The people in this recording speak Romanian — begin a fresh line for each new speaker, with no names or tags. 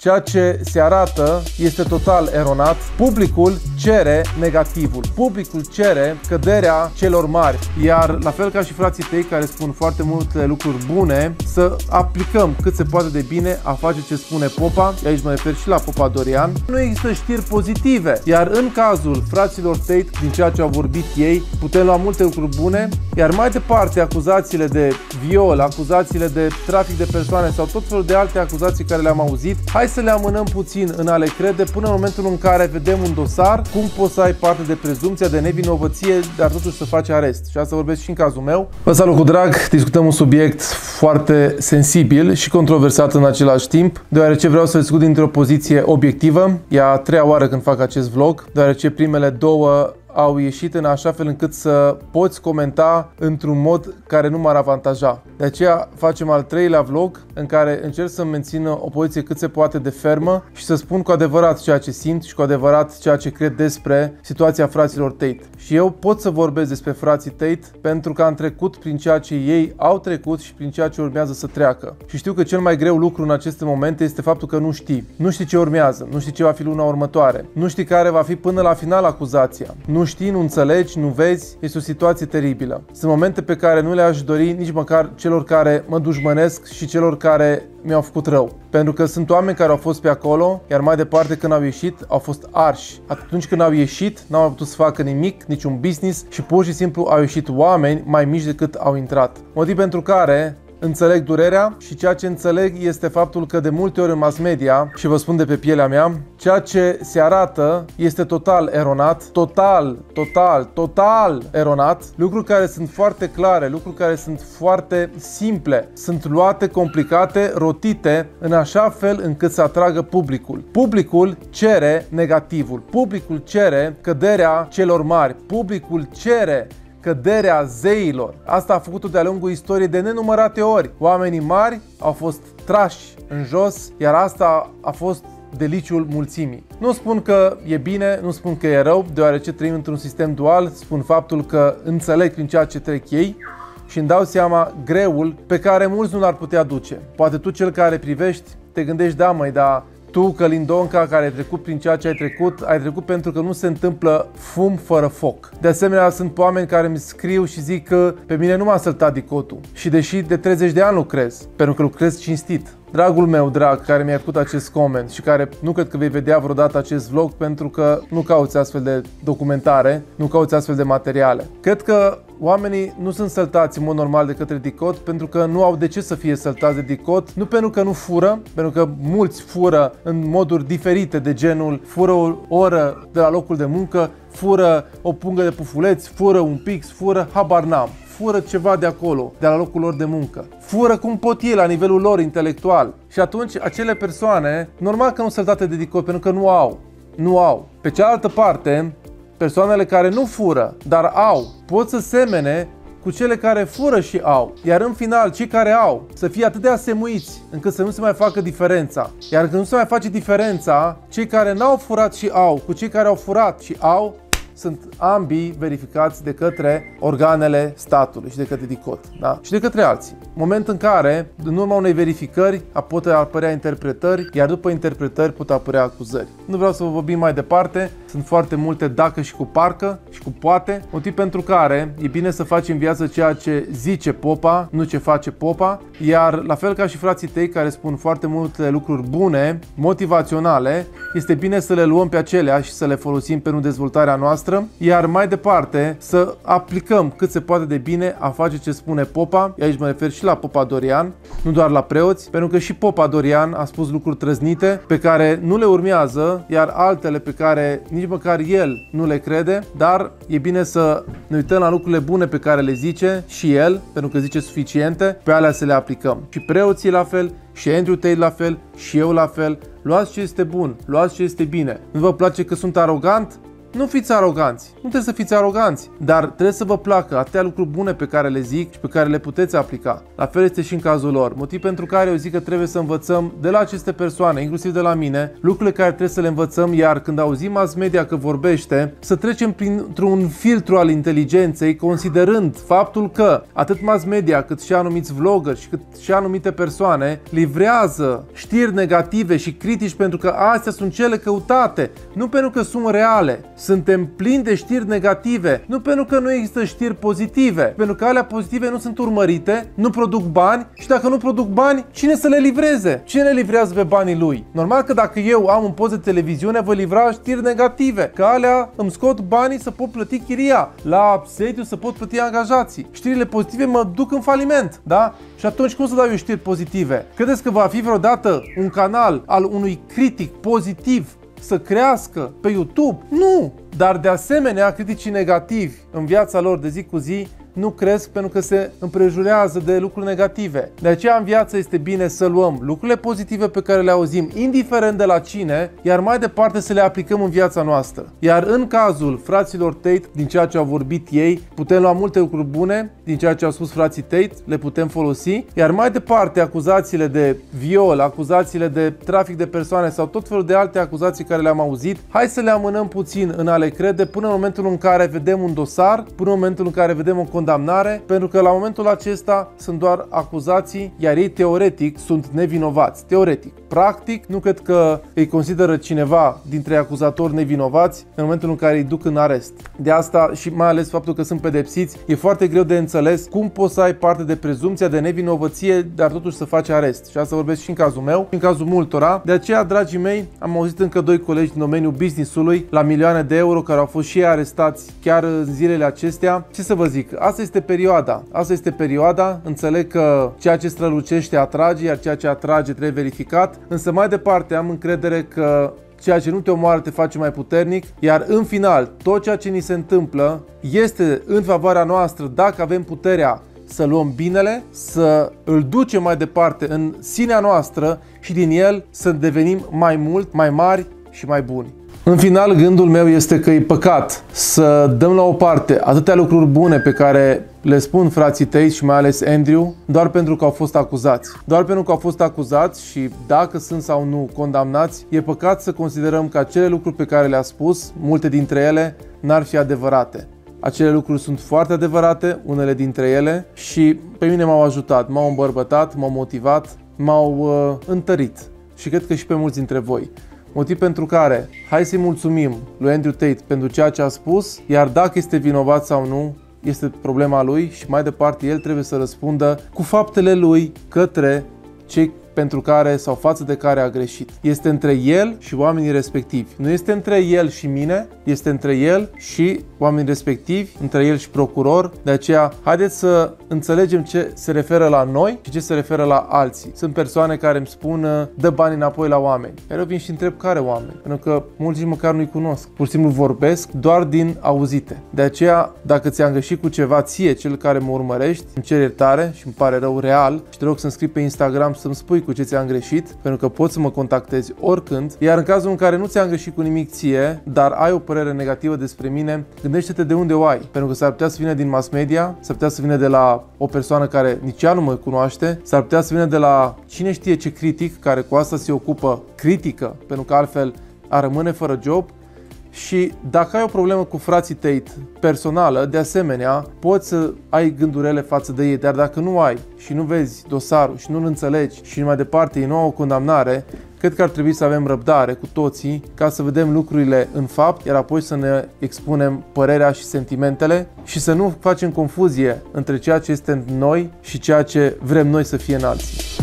Ceea ce se arată este total eronat. Publicul cere negativul. Publicul cere căderea celor mari. Iar la fel ca și frații tăi care spun foarte multe lucruri bune, să aplicăm cât se poate de bine a face ce spune Popa, aici mă refer și la Popa Dorian, nu există știri pozitive. Iar în cazul fraților Tate, din ceea ce au vorbit ei, putem lua multe lucruri bune, iar mai departe acuzațiile de viol, acuzațiile de trafic de persoane sau tot felul de alte acuzații care le-am auzit, hai să le amânăm puțin în a le crede până în momentul în care vedem un dosar, cum poți să ai parte de prezumția de nevinovăție, dar totuși să faci arest. Și asta vorbesc și în cazul meu. Vă salut cu drag, discutăm un subiect foarte sensibil și controversat în același timp, deoarece vreau să discut dintr-o poziție obiectivă. E a treia oară când fac acest vlog, deoarece primele două au ieșit în așa fel încât să poți comenta într-un mod care nu m-ar avantaja. De aceea facem al treilea vlog în care încerc să mențin o poziție cât se poate de fermă și să spun cu adevărat ceea ce simt și cu adevărat ceea ce cred despre situația fraților Tate. Și eu pot să vorbesc despre frații Tate pentru că am trecut prin ceea ce ei au trecut și prin ceea ce urmează să treacă. Și știu că cel mai greu lucru în aceste momente este faptul că nu știi. Nu știi ce urmează, nu știi ce va fi luna următoare, nu știi care va fi până la final acuzația, nu știi, nu înțelegi, nu vezi, este o situație teribilă. Sunt momente pe care nu le-aș dori nici măcar celor care mă dușmănesc și celor care mi-au făcut rău. Pentru că sunt oameni care au fost pe acolo, iar mai departe când au ieșit, au fost arși. Atunci când au ieșit, n-au putut să facă nimic, niciun business și pur și simplu au ieșit oameni mai mici decât au intrat. Motiv pentru care Înțeleg durerea și ceea ce înțeleg este faptul că de multe ori în mass media, și vă spun de pe pielea mea, ceea ce se arată este total eronat, total, total, total eronat, lucruri care sunt foarte clare, lucruri care sunt foarte simple, sunt luate complicate, rotite în așa fel încât să atragă publicul. Publicul cere negativul, publicul cere căderea celor mari, publicul cere căderea zeilor. Asta a făcut-o de-a lungul istoriei de nenumărate ori. Oamenii mari au fost trași în jos, iar asta a fost deliciul mulțimii. Nu spun că e bine, nu spun că e rău, deoarece trăim într-un sistem dual, spun faptul că înțeleg prin ceea ce trec ei și îmi dau seama greul pe care mulți nu l-ar putea duce. Poate tu cel care privești te gândești, da măi, dar tu, Călindonca, care ai trecut prin ceea ce ai trecut, ai trecut pentru că nu se întâmplă fum fără foc. De asemenea, sunt oameni care îmi scriu și zic că pe mine nu m-a săltat dicotul. Și deși de 30 de ani lucrez, pentru că lucrez cinstit, Dragul meu drag care mi-a făcut acest coment și care nu cred că vei vedea vreodată acest vlog pentru că nu cauți astfel de documentare, nu cauți astfel de materiale. Cred că oamenii nu sunt săltați în mod normal de către DICOT pentru că nu au de ce să fie săltați de DICOT, nu pentru că nu fură, pentru că mulți fură în moduri diferite de genul fură o oră de la locul de muncă, fură o pungă de pufuleți, fură un pix, fură habar n-am fură ceva de acolo, de la locul lor de muncă. Fură cum pot ei la nivelul lor intelectual. Și atunci acele persoane, normal că nu sunt date de dicot, pentru că nu au. Nu au. Pe cealaltă parte, persoanele care nu fură, dar au, pot să semene cu cele care fură și au. Iar în final, cei care au să fie atât de asemuiți încât să nu se mai facă diferența. Iar când nu se mai face diferența, cei care n-au furat și au cu cei care au furat și au, sunt ambii verificați de către organele statului și de către DICOT da? și de către alții. Moment în care, în urma unei verificări, pot apărea interpretări, iar după interpretări pot apărea acuzări. Nu vreau să vă vorbim mai departe, sunt foarte multe dacă și cu parcă și cu poate, motiv pentru care e bine să faci în viață ceea ce zice popa, nu ce face popa, iar la fel ca și frații tăi care spun foarte multe lucruri bune, motivaționale, este bine să le luăm pe acelea și să le folosim pentru dezvoltarea noastră noastră, iar mai departe să aplicăm cât se poate de bine a face ce spune Popa, aici mă refer și la Popa Dorian, nu doar la preoți, pentru că și Popa Dorian a spus lucruri trăznite pe care nu le urmează, iar altele pe care nici măcar el nu le crede, dar e bine să ne uităm la lucrurile bune pe care le zice și el, pentru că zice suficiente, pe alea să le aplicăm. Și preoții la fel, și Andrew Tate la fel, și eu la fel. Luați ce este bun, luați ce este bine. Nu vă place că sunt arogant? Nu fiți aroganți. Nu trebuie să fiți aroganți, dar trebuie să vă placă atâtea lucruri bune pe care le zic și pe care le puteți aplica. La fel este și în cazul lor. Motiv pentru care eu zic că trebuie să învățăm de la aceste persoane, inclusiv de la mine, lucrurile care trebuie să le învățăm, iar când auzim mass media că vorbește, să trecem printr-un filtru al inteligenței, considerând faptul că atât mass media cât și anumiți vloggeri și cât și anumite persoane livrează știri negative și critici pentru că astea sunt cele căutate, nu pentru că sunt reale. Suntem plini de știri negative, nu pentru că nu există știri pozitive, pentru că alea pozitive nu sunt urmărite, nu produc bani și dacă nu produc bani, cine să le livreze? Cine le livrează pe banii lui? Normal că dacă eu am un post de televiziune, vă livra știri negative, că alea îmi scot banii să pot plăti chiria, la sediu să pot plăti angajații. Știrile pozitive mă duc în faliment, da? Și atunci cum să dau eu știri pozitive? Credeți că va fi vreodată un canal al unui critic pozitiv să crească pe YouTube? Nu! Dar de asemenea, criticii negativi în viața lor de zi cu zi nu cresc pentru că se împrejurează de lucruri negative. De aceea în viață este bine să luăm lucrurile pozitive pe care le auzim, indiferent de la cine, iar mai departe să le aplicăm în viața noastră. Iar în cazul fraților Tate, din ceea ce au vorbit ei, putem lua multe lucruri bune, din ceea ce au spus frații Tate, le putem folosi, iar mai departe acuzațiile de viol, acuzațiile de trafic de persoane sau tot felul de alte acuzații care le-am auzit, hai să le amânăm puțin în a le crede până în momentul în care vedem un dosar, până în momentul în care vedem o condamnare, pentru că la momentul acesta sunt doar acuzații, iar ei teoretic sunt nevinovați. Teoretic. Practic, nu cred că îi consideră cineva dintre acuzatori nevinovați în momentul în care îi duc în arest. De asta și mai ales faptul că sunt pedepsiți, e foarte greu de înțeles cum poți să ai parte de prezumția de nevinovăție, dar totuși să faci arest. Și asta vorbesc și în cazul meu, și în cazul multora. De aceea, dragii mei, am auzit încă doi colegi din domeniul businessului la milioane de euro care au fost și ei arestați chiar în zilele acestea. Ce să vă zic, asta este perioada. Asta este perioada. Înțeleg că ceea ce strălucește atrage, iar ceea ce atrage trebuie verificat. Însă mai departe am încredere că ceea ce nu te omoară te face mai puternic, iar în final, tot ceea ce ni se întâmplă este în favoarea noastră dacă avem puterea să luăm binele, să îl ducem mai departe în sinea noastră și din el să devenim mai mult, mai mari și mai buni. În final, gândul meu este că e păcat să dăm la o parte atâtea lucruri bune pe care le spun frații tăi și mai ales Andrew doar pentru că au fost acuzați. Doar pentru că au fost acuzați și dacă sunt sau nu condamnați, e păcat să considerăm că acele lucruri pe care le-a spus, multe dintre ele, n-ar fi adevărate. Acele lucruri sunt foarte adevărate, unele dintre ele, și pe mine m-au ajutat, m-au îmbărbătat, m-au motivat, m-au uh, întărit și cred că și pe mulți dintre voi. Motiv pentru care hai să-i mulțumim lui Andrew Tate pentru ceea ce a spus, iar dacă este vinovat sau nu, este problema lui și mai departe el trebuie să răspundă cu faptele lui către cei pentru care sau față de care a greșit. Este între el și oamenii respectivi. Nu este între el și mine, este între el și oamenii respectivi, între el și procuror. De aceea, haideți să înțelegem ce se referă la noi și ce se referă la alții. Sunt persoane care îmi spun dă bani înapoi la oameni. Iar eu vin și întreb care oameni, pentru că mulți nici măcar nu-i cunosc. Pur și simplu vorbesc doar din auzite. De aceea, dacă ți-am greșit cu ceva ție, cel care mă urmărești, îmi cer iertare și îmi pare rău real și te rog să-mi scrii pe Instagram să-mi spui cu ce ți-am greșit, pentru că poți să mă contactezi oricând, iar în cazul în care nu ți-am greșit cu nimic ție, dar ai o părere negativă despre mine, gândește-te de unde o ai, pentru că s-ar putea să vină din mass media, s-ar putea să vină de la o persoană care nici ea nu mă cunoaște, s-ar putea să vină de la cine știe ce critic, care cu asta se ocupă critică, pentru că altfel ar rămâne fără job, și dacă ai o problemă cu frații Tate personală, de asemenea, poți să ai gândurele față de ei, dar dacă nu ai și nu vezi dosarul și nu-l înțelegi și mai departe ei nu au o condamnare, cred că ar trebui să avem răbdare cu toții ca să vedem lucrurile în fapt, iar apoi să ne expunem părerea și sentimentele și să nu facem confuzie între ceea ce este în noi și ceea ce vrem noi să fie în alții.